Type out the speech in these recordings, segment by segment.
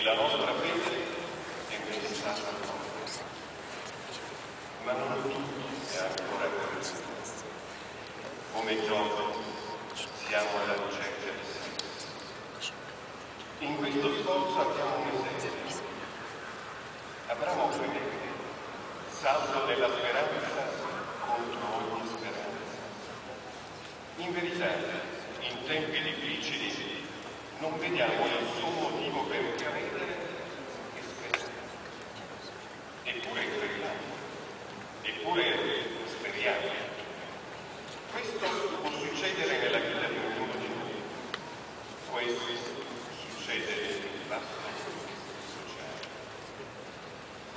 e la nostra fede è messa a Ma non tutti è ancora così. Come Giotto siamo alla ricerca di sé. In questo sforzo abbiamo un esempio. Abramo credette, saldo della speranza contro ogni speranza. In verità, in tempi difficili, non vediamo nessun motivo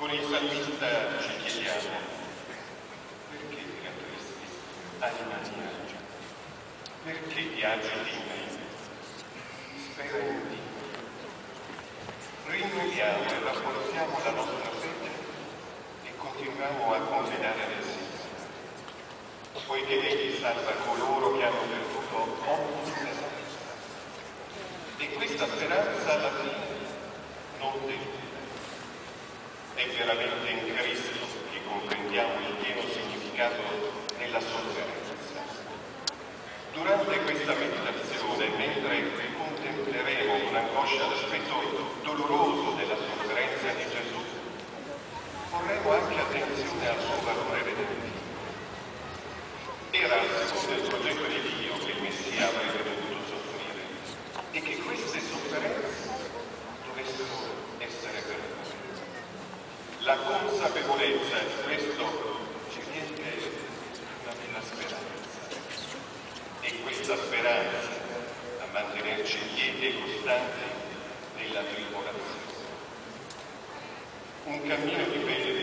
Con il salmista ci chiediamo perché era tristi, anima mia, perché viaggi di me? Spera in Dio. Rinnoviamo e rafforziamo la nostra fede e continuiamo a confidare nel Signore, poiché Egli salva coloro che hanno perduto ogni speranza. E questa speranza alla fine non delude. È veramente in Cristo che comprendiamo il pieno significato della sofferenza. Durante questa meditazione, mentre contempleremo con angoscia l'aspetto doloroso della sofferenza di Gesù, porremo anche attenzione al suo valore redentivo. Era secondo il progetto di Dio che il Messia avrebbe dovuto soffrire e che queste sofferenze dovessero essere per noi. La consapevolezza di questo ci riempie una bella speranza e questa speranza a mantenerci lieti e costanti nella tribolazione. Un cammino di fede